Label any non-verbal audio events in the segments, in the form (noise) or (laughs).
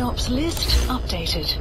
Red Ops list updated.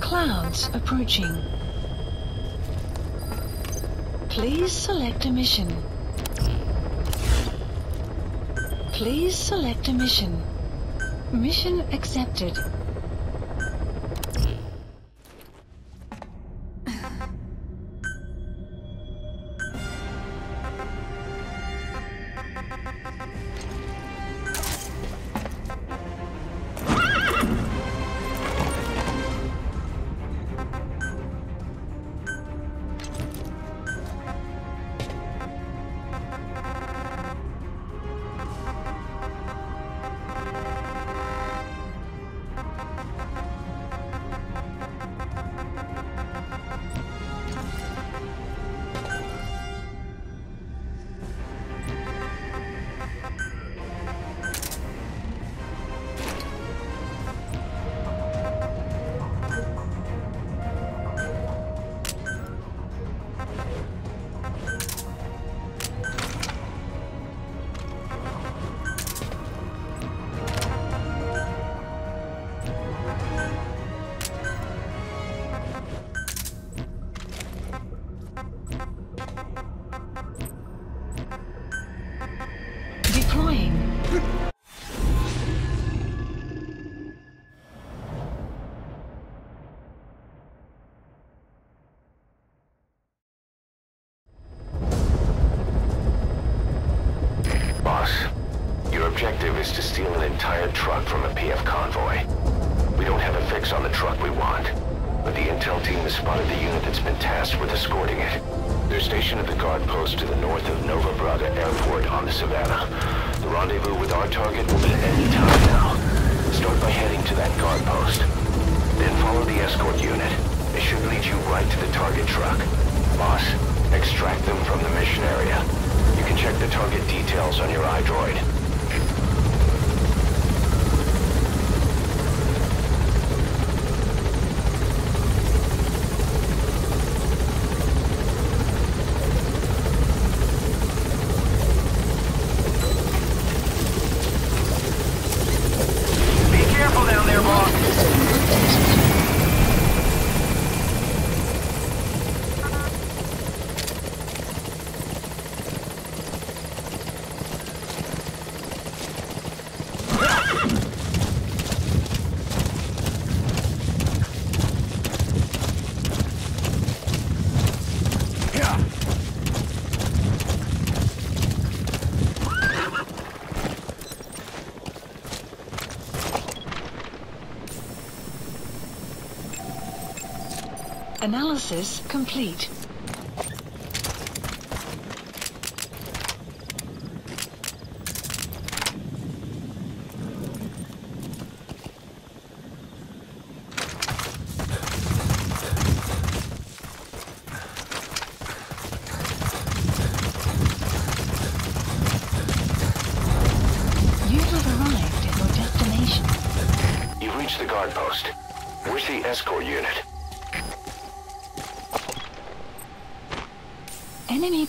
Clouds approaching. Please select a mission. Please select a mission. Mission accepted. open! (laughs) Analysis complete.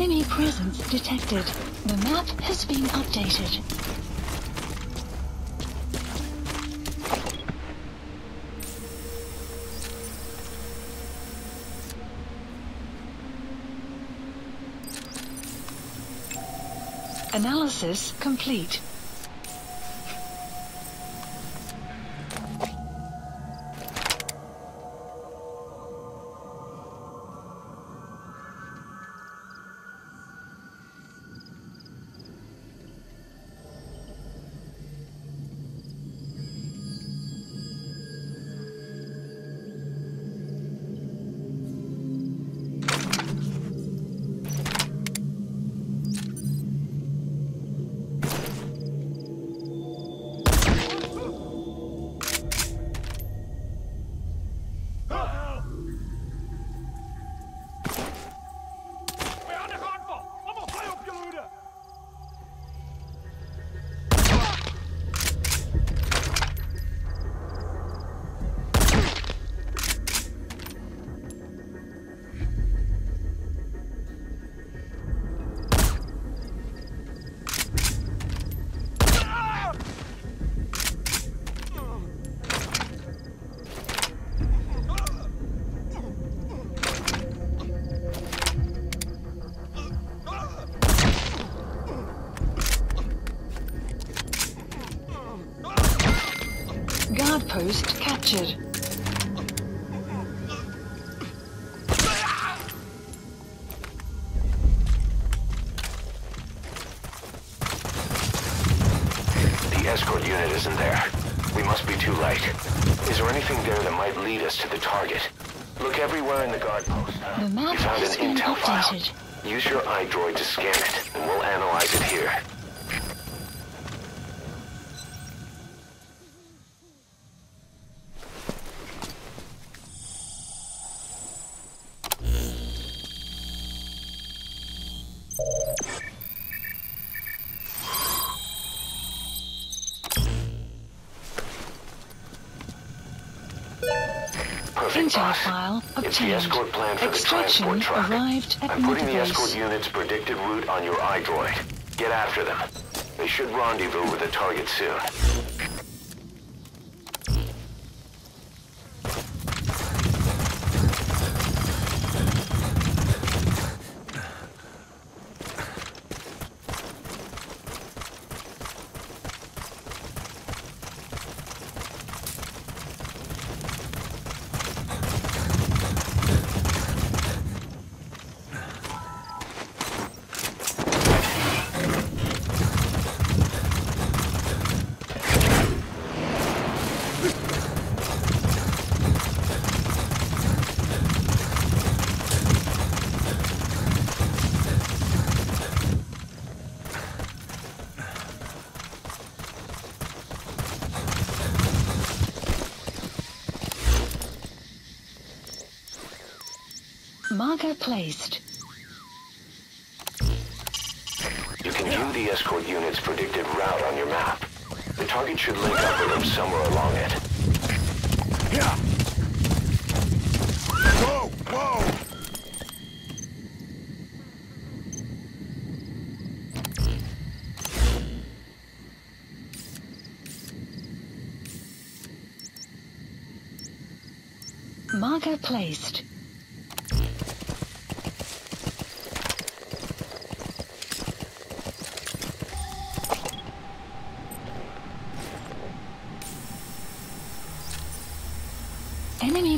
Enemy presence detected. The map has been updated. Analysis complete. Captured. The escort unit isn't there. We must be too late. Is there anything there that might lead us to the target? Look everywhere in the guard post. The map you found has an been intel file. updated. Use your iDroid to scan it, and we'll analyze it here. Obtained. escort plan for the Extraction arrived at I'm putting the escort unit's predicted route on your iDroid. Get after them. They should rendezvous with the target soon. Marker placed. You can view the escort unit's predicted route on your map. The target should link up with them somewhere along it. Yeah. Whoa! Whoa! Marker placed. Enemy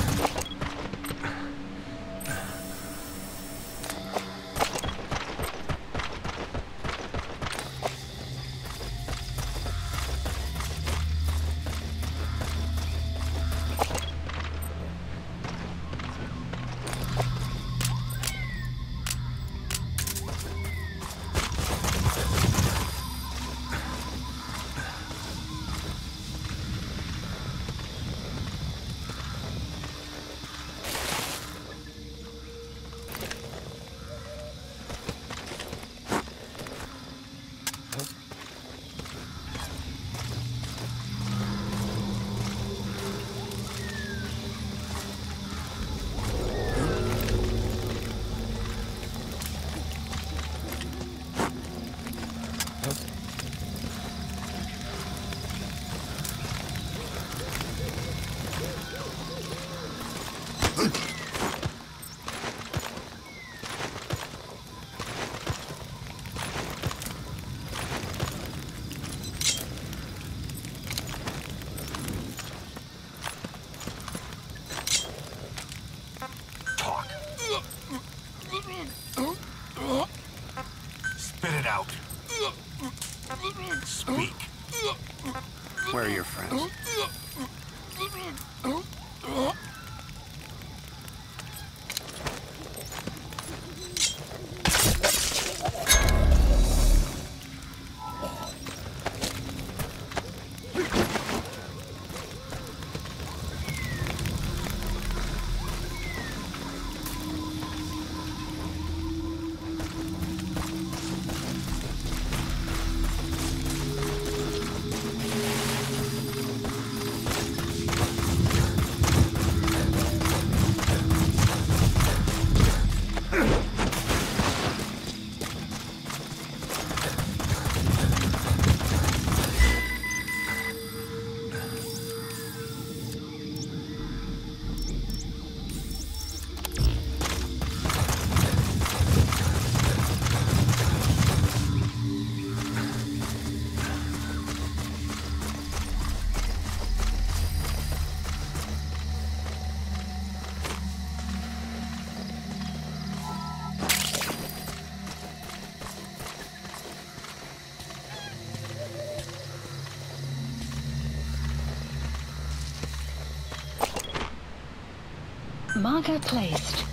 Marker placed.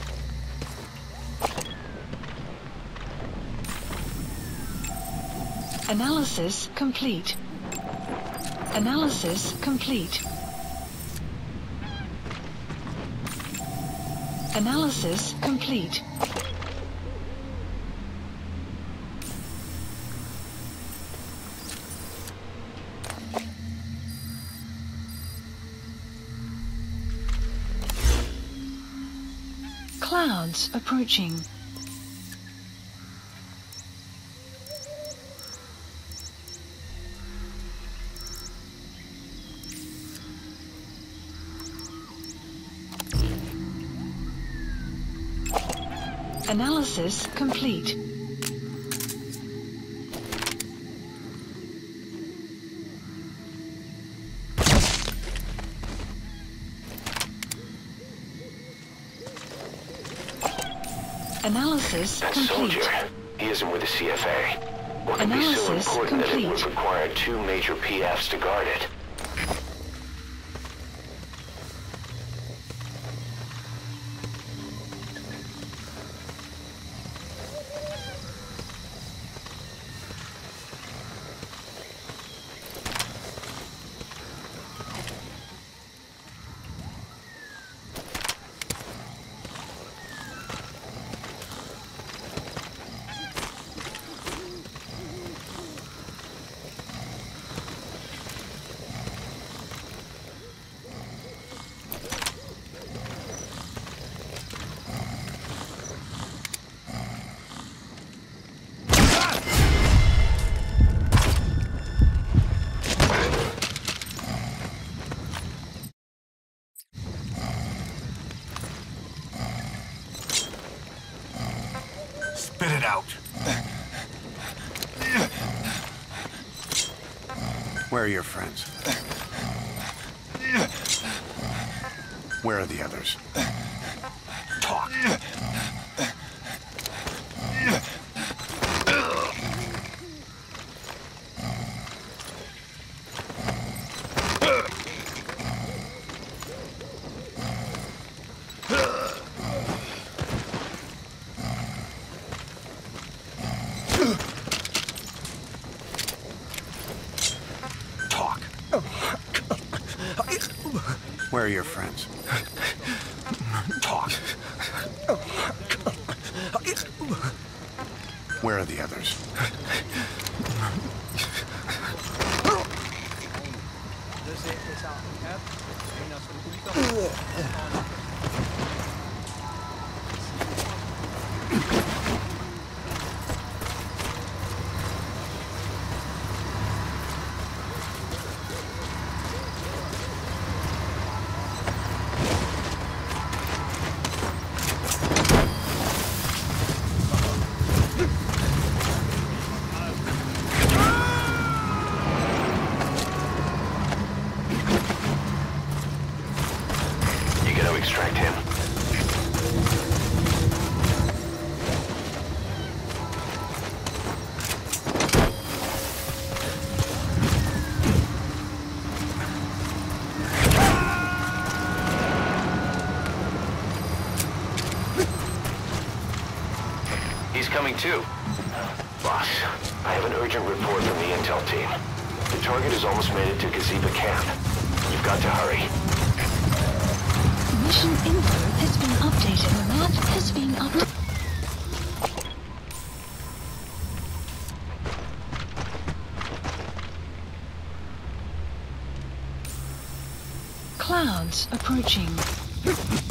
Analysis complete. Analysis complete. Analysis complete. Approaching. Analysis complete. Analysis That complete. soldier, he isn't with the CFA. What could be so Analysis important that it would complete. require two major PFs to guard it? Spit it out. Where are your friends? Where are the others? Yeah. He's coming too. Boss, I have an urgent report from the intel team. The target has almost made it to Kiziba camp. You've got to hurry. Mission info has been updated. Map has been updated. Clouds approaching.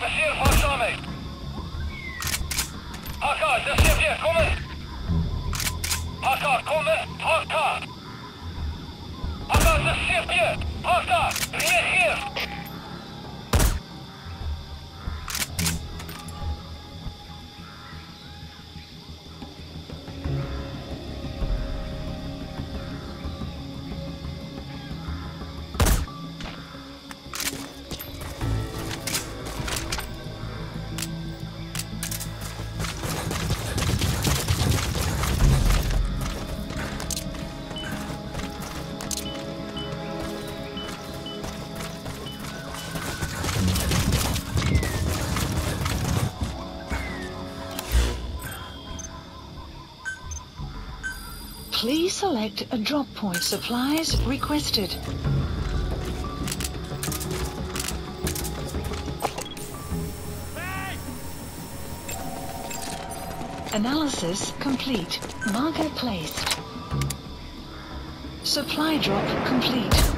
Wegkruip. Adviseer waakzaamheid. HK, dat is CFD, kom in. HK, kom in. HK. HK, dat Please select a drop point supplies requested. Analysis complete. Marker placed. Supply drop complete.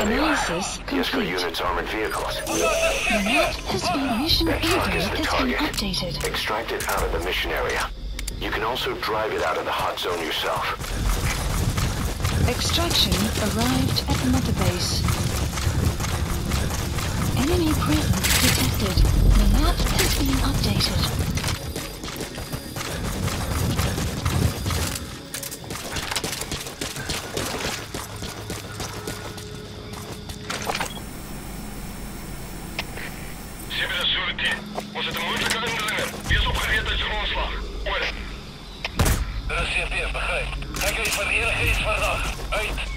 Analysis The escort complete. unit's armored vehicles. The map has been mission That truck area is the has been updated. Extract it out of the mission area. You can also drive it out of the hot zone yourself. Extraction arrived at the Mother Base. Enemy presence detected. The map has been updated. Ons het 'n moontlike indringer. Wees op gereedheid vir aanslag. Oor. Russie weer begryp. Kyk uit vir enige iets vandag. Uit.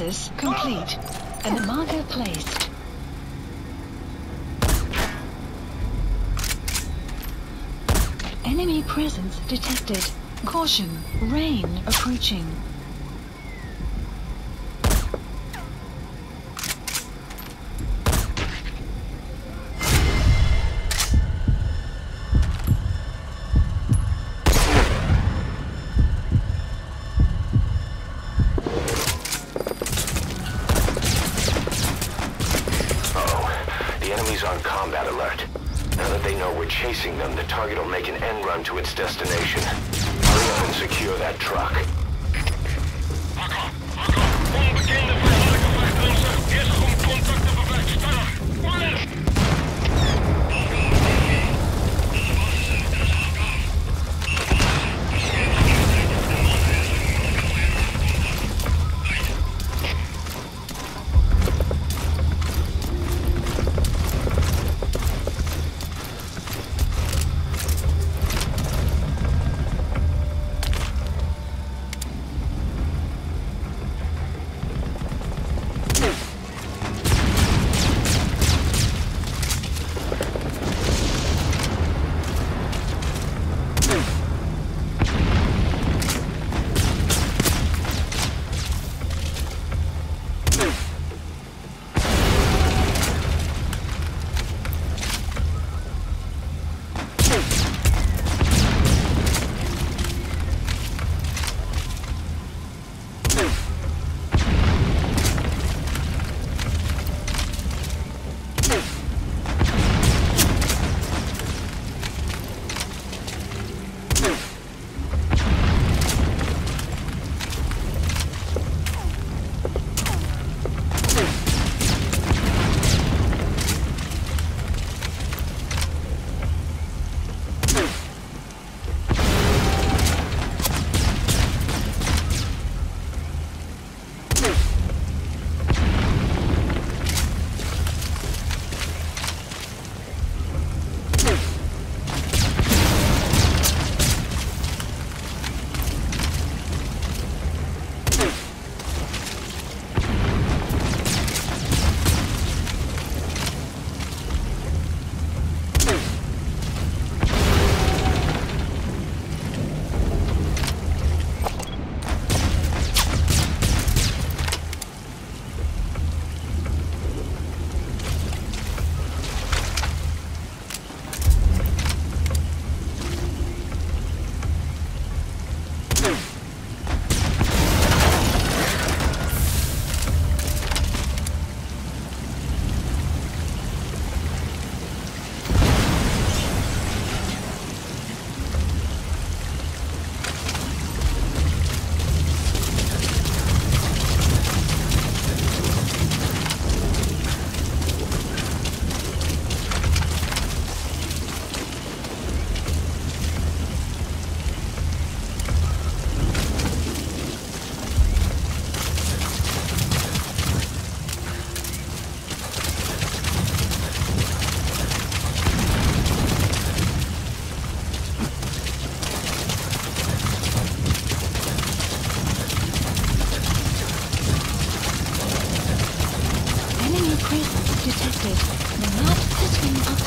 Analysis complete. And marker placed. Enemy presence detected. Caution. Rain approaching. しって長く確かに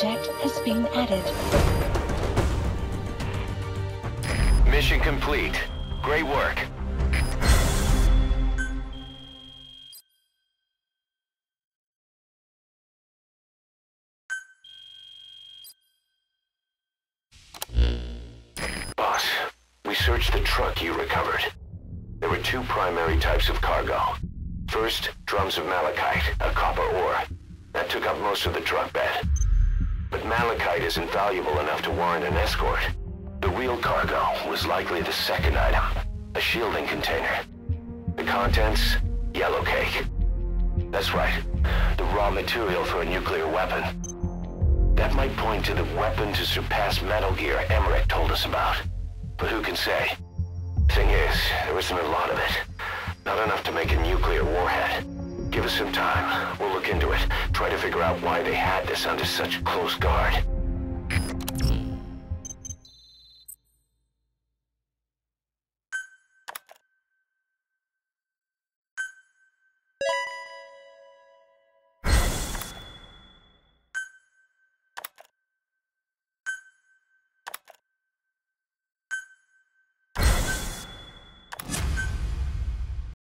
has been added. Mission complete. Great work. Boss, we searched the truck you recovered. There were two primary types of cargo. First, drums of malachite, a copper ore. That took up most of the truck bed. Isn't valuable enough to warrant an escort. The real cargo was likely the second item, a shielding container. The contents, yellow cake. That's right, the raw material for a nuclear weapon. That might point to the weapon to surpass Metal Gear Emmerich told us about. But who can say? Thing is, there isn't a lot of it. Not enough to make a nuclear warhead. Give us some time. We'll look into it. Try to figure out why they had this under such close guard.